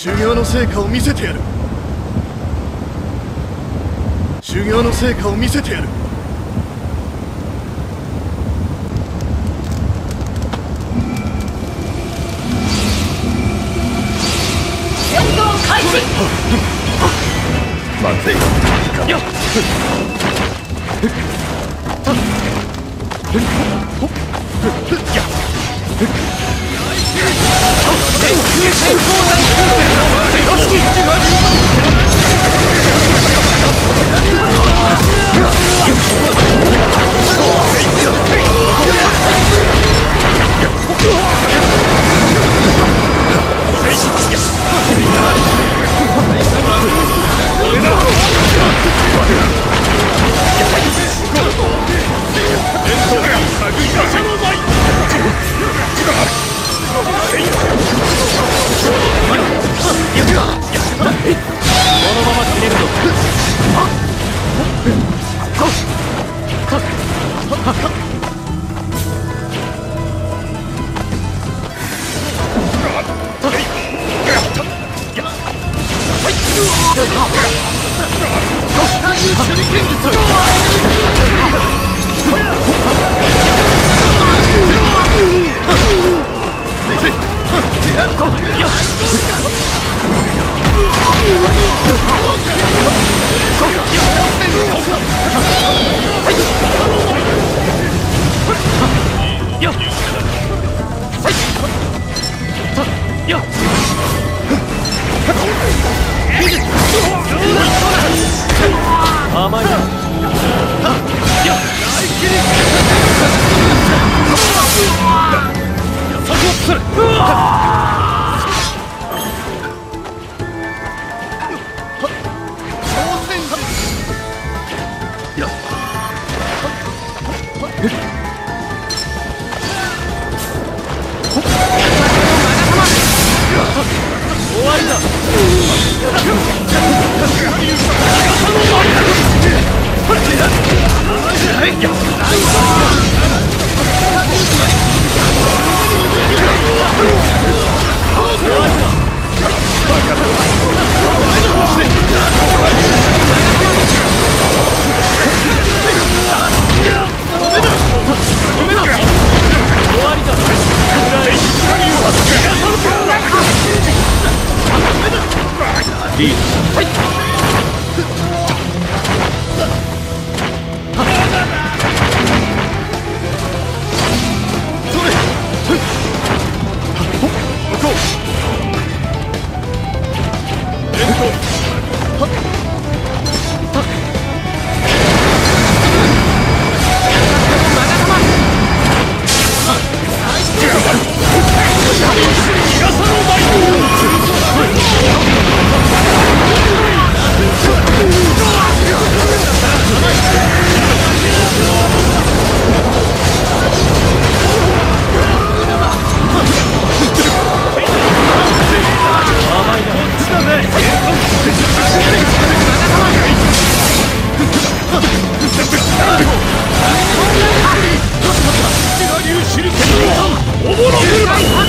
修行の成果を見せてやる。修行の成果を見せてやる。戦闘開始！まずい。よっ待て!よっよっ甘いな deep. おもろ